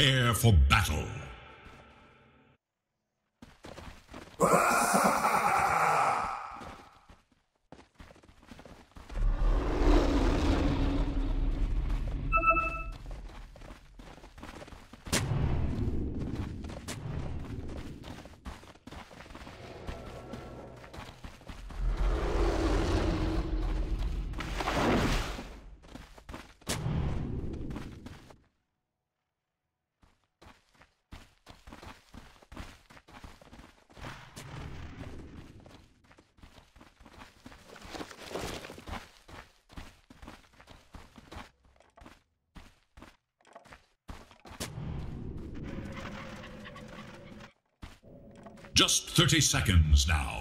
Prepare for battle. Just 30 seconds now.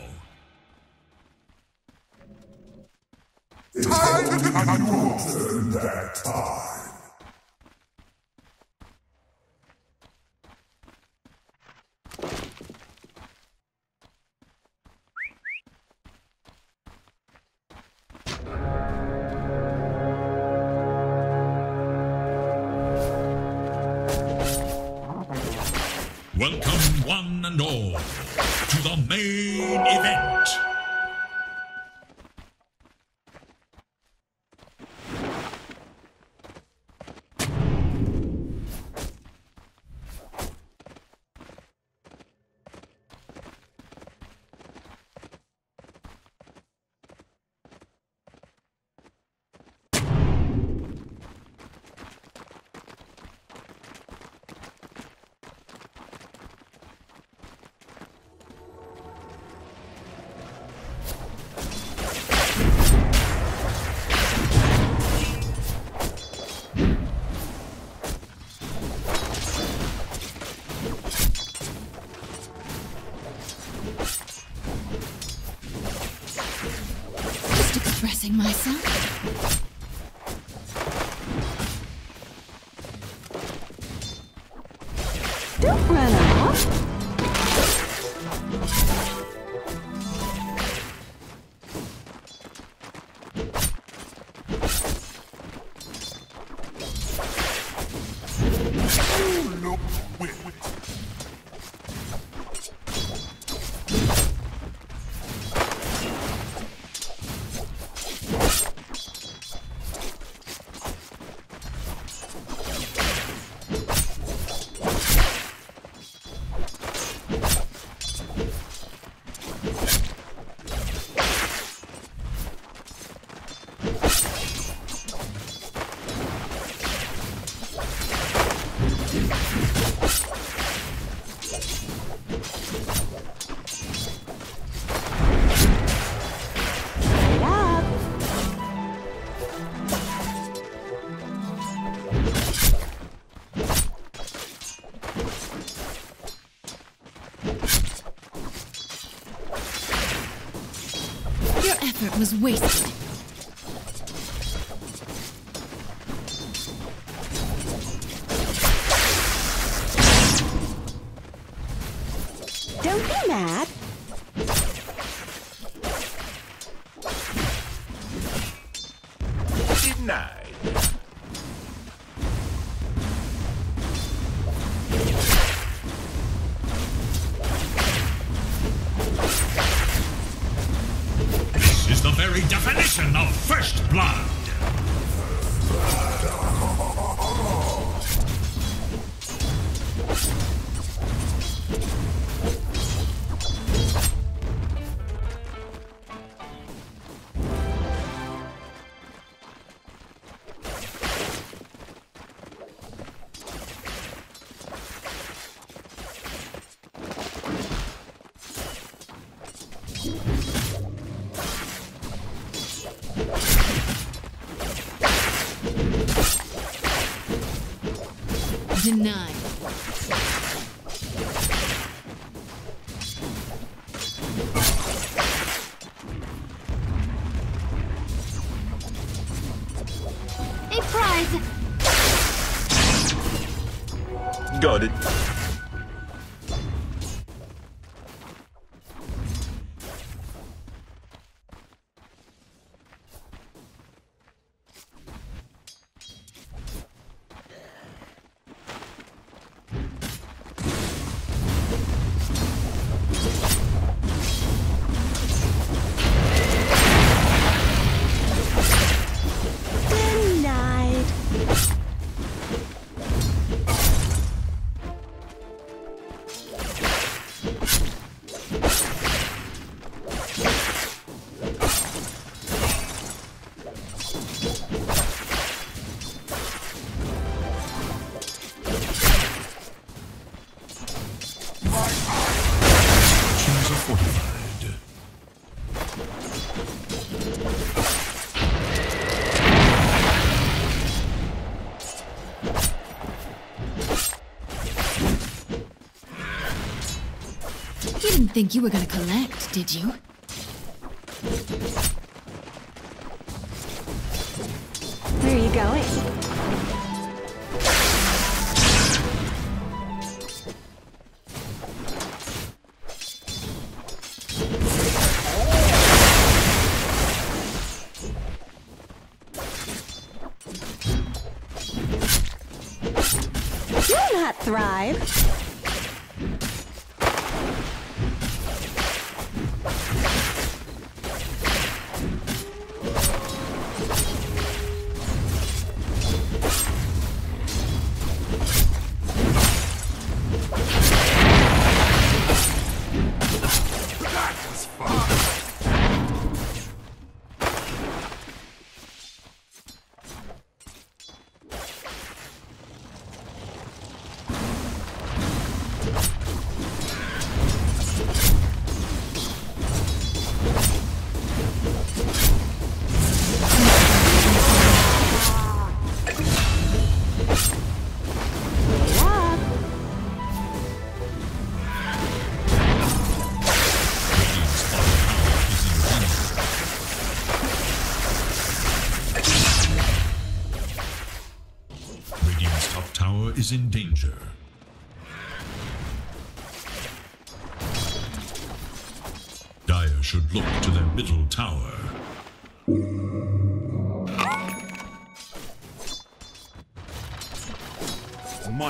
Welcome, one and all, the main event. Look with wasted. Think you were gonna collect, did you?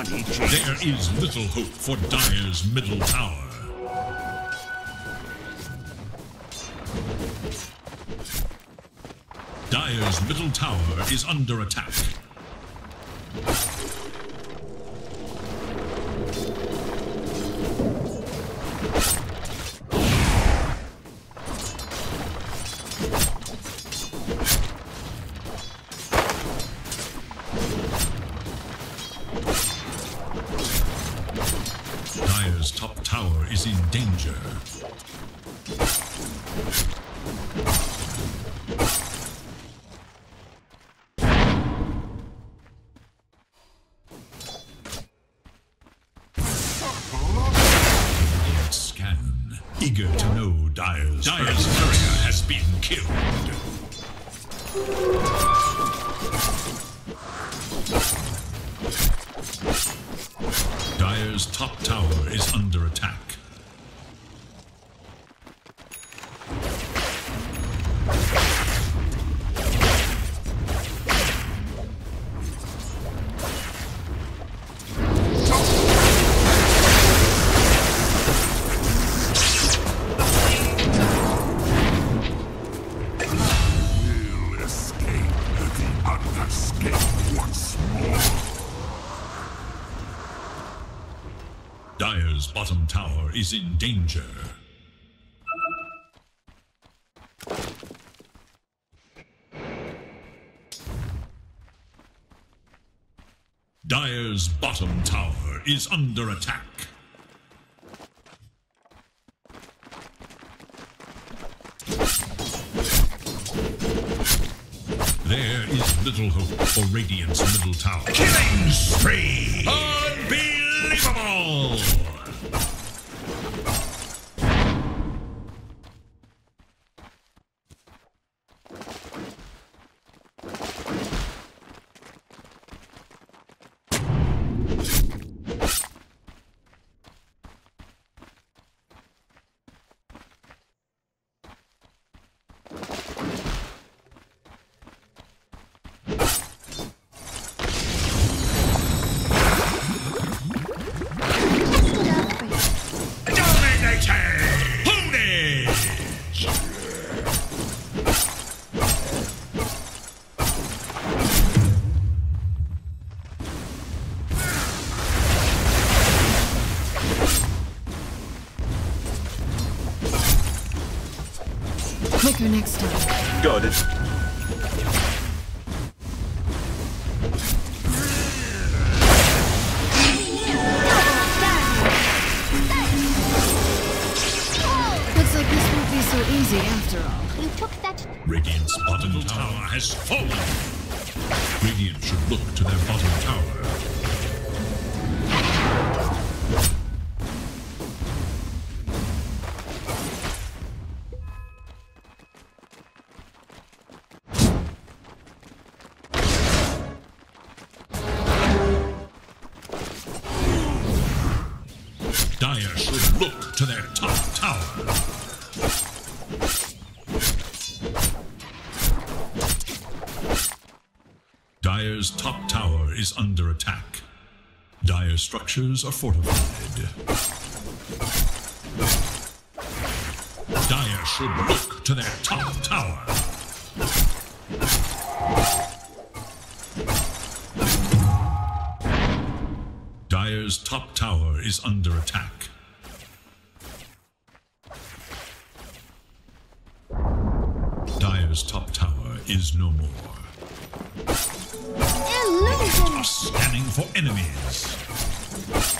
There is little hope for Dire's middle tower. Dire's middle tower is under attack. Is in danger. Dire's bottom tower is under attack. There is little hope for Radiant's middle tower. Killing spree. Unbelievable! Next time. Got it. Structures are fortified. Dire should look to their top tower. Dire's top tower is under attack. Dire's top tower is no more. Illusion! Are scanning for enemies. Thank you.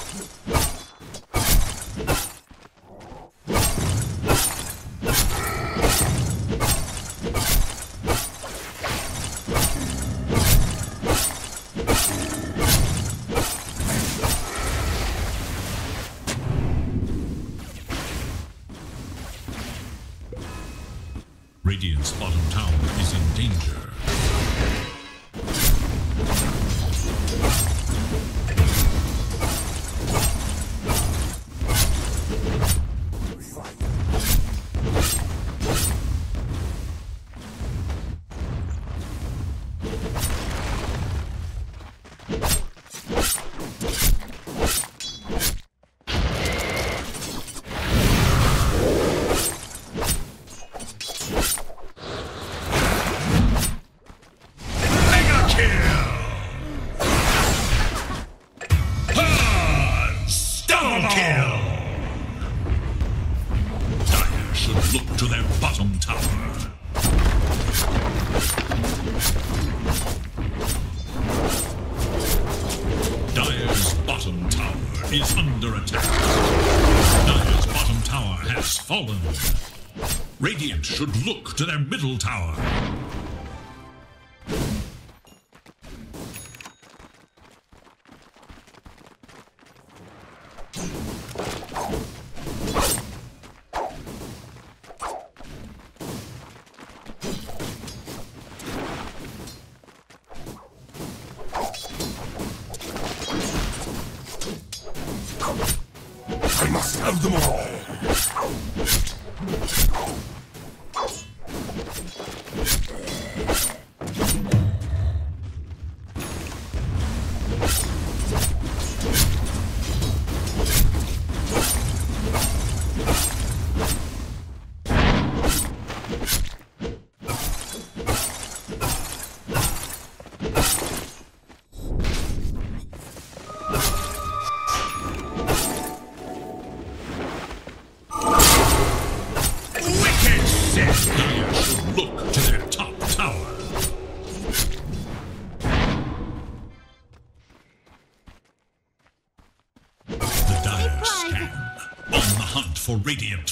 Middle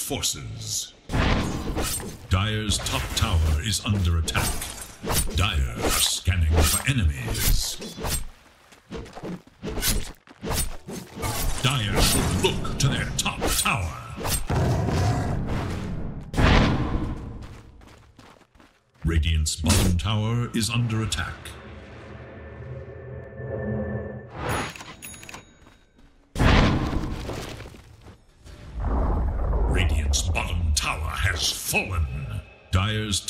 forces. Dire's top tower is under attack. Dire are scanning for enemies. Dire should look to their top tower. Radiant's bottom tower is under attack.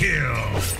Kill!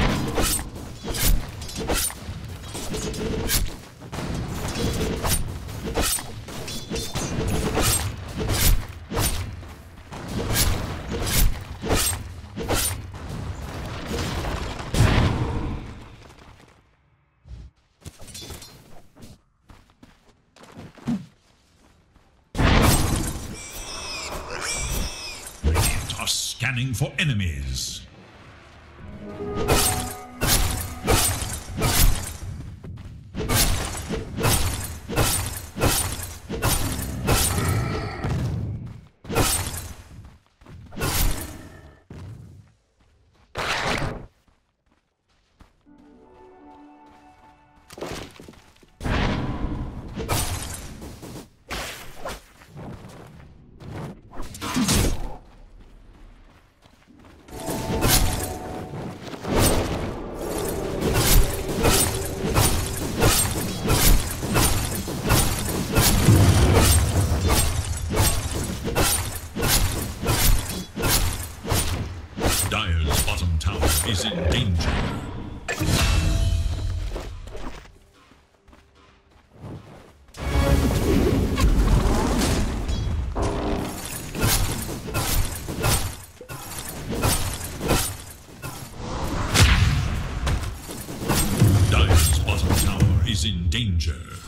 Is in danger.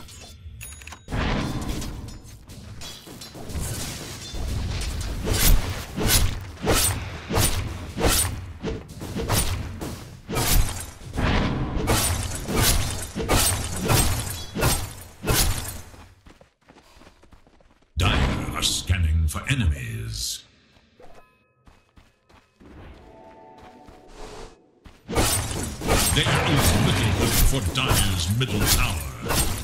enemies. There is little hope for Dire's middle tower.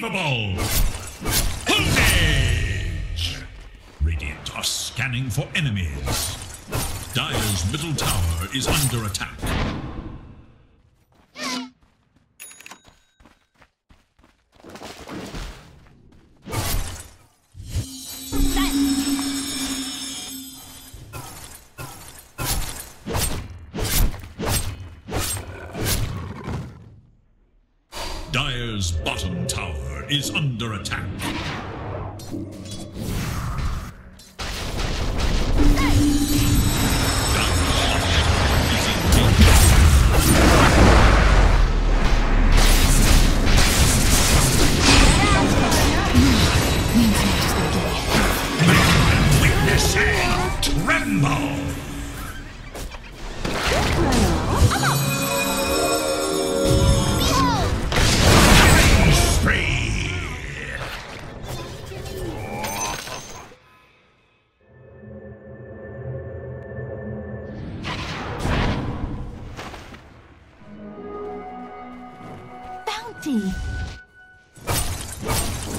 Unbelievable! Voltage! Radiant are scanning for enemies. Dire's middle tower is under attack.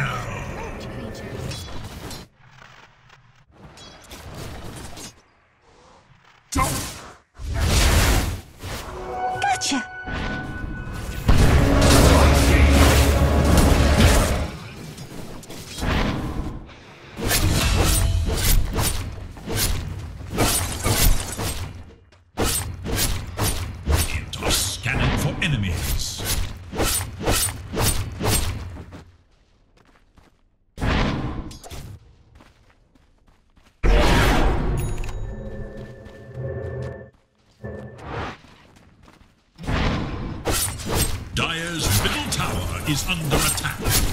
now. is under attack.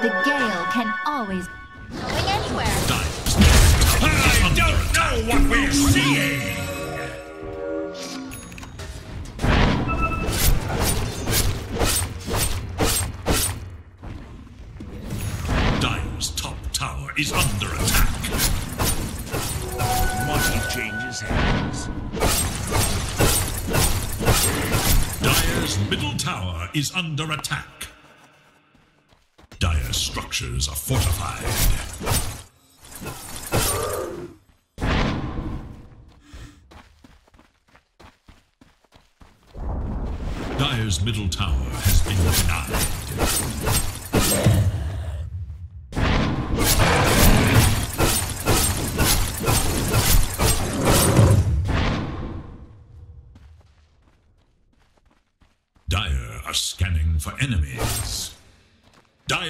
The gale can always going anywhere. Dire's top tower is I under don't attack. know what we're seeing! Dire's top tower is under attack. Money changes hands. Dire's middle tower is under attack. Structures are fortified. Dire's middle tower has been denied.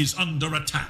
Is under attack.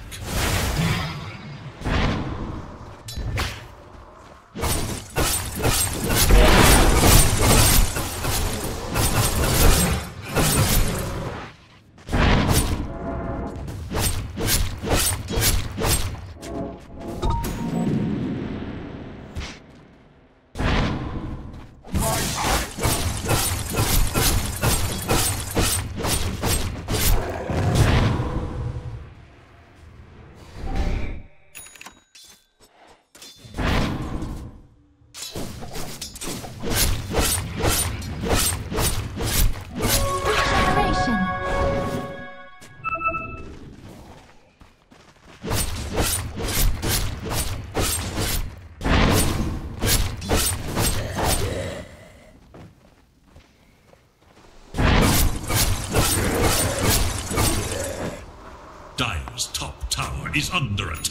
under it.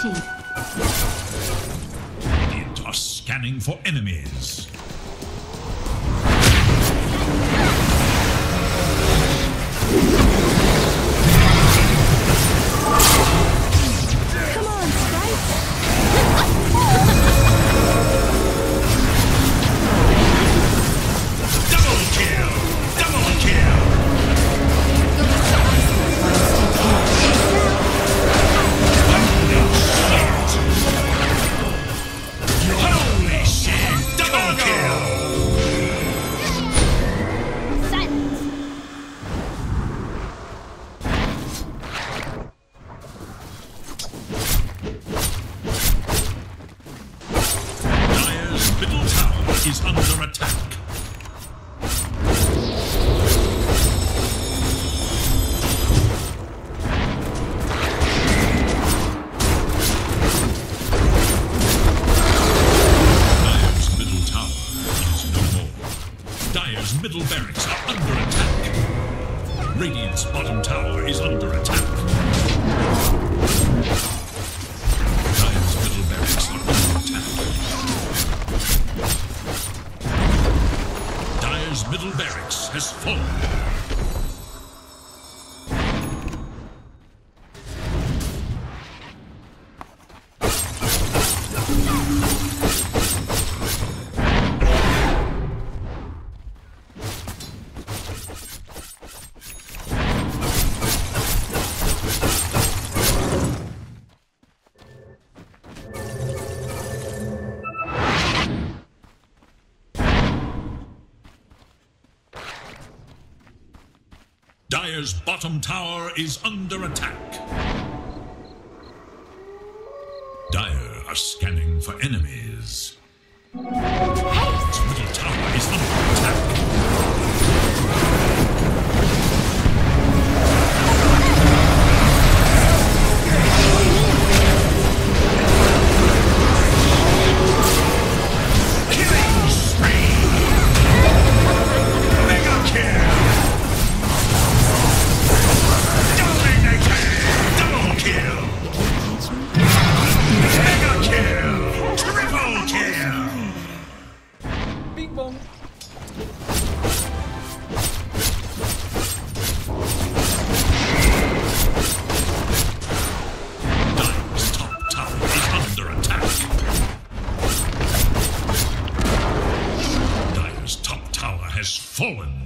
Team. Radiant are scanning for enemies. Bottom tower is under attack. Dire are scanning for enemies. fallen.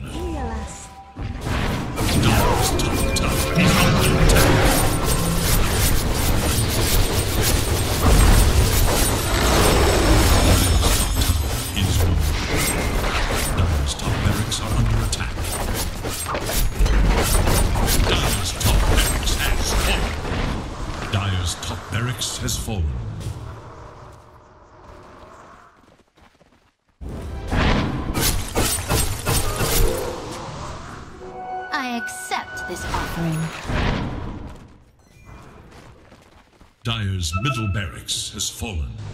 has fallen.